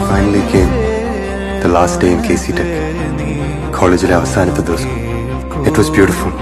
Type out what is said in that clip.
Finally came the last day in KC Tech. കോളേജിലെ അവസാനത്തെ ദിവസം ഇറ്റ് വാസ് ബ്യൂട്ടിഫുൾ